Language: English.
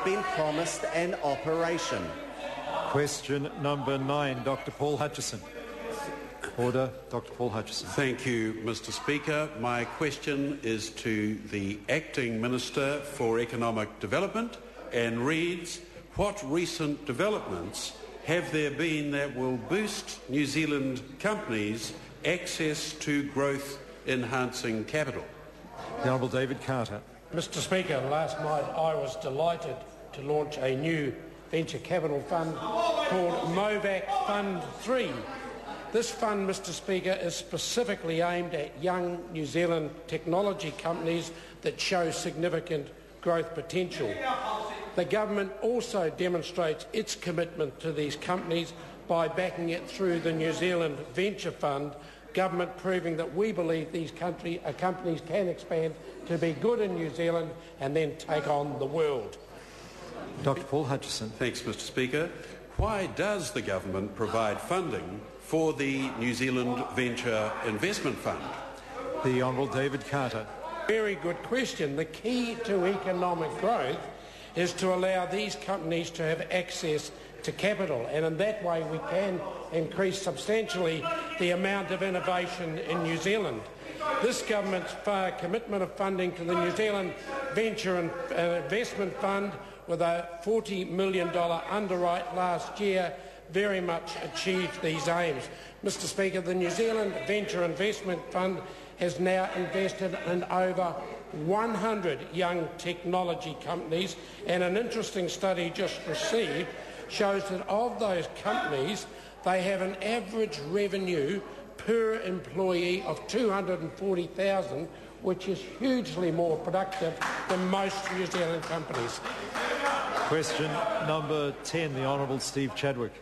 have been promised an operation. Question number nine, Dr. Paul Hutchison. Order, Dr. Paul Hutchison. Thank you, Mr. Speaker. My question is to the Acting Minister for Economic Development and reads What recent developments have there been that will boost New Zealand companies' access to growth enhancing capital? The Honourable David Carter. Mr Speaker, last night I was delighted to launch a new venture capital fund called MOVAC Fund 3. This fund, Mr Speaker, is specifically aimed at young New Zealand technology companies that show significant growth potential. The government also demonstrates its commitment to these companies by backing it through the New Zealand Venture Fund, government proving that we believe these country, uh, companies can expand to be good in New Zealand and then take on the world. Dr. Paul Hutchison. Thanks, Mr. Speaker. Why does the government provide funding for the New Zealand Venture Investment Fund? The Honourable David Carter. Very good question. The key to economic growth is to allow these companies to have access to capital, and in that way we can increase substantially the amount of innovation in New Zealand. This government's commitment of funding to the New Zealand Venture and uh, Investment Fund with a $40 million underwrite last year very much achieved these aims. Mr Speaker, the New Zealand Venture Investment Fund has now invested in over 100 young technology companies and an interesting study just received shows that of those companies they have an average revenue per employee of 240,000 which is hugely more productive than most New Zealand companies. Question number 10, the Honourable Steve Chadwick.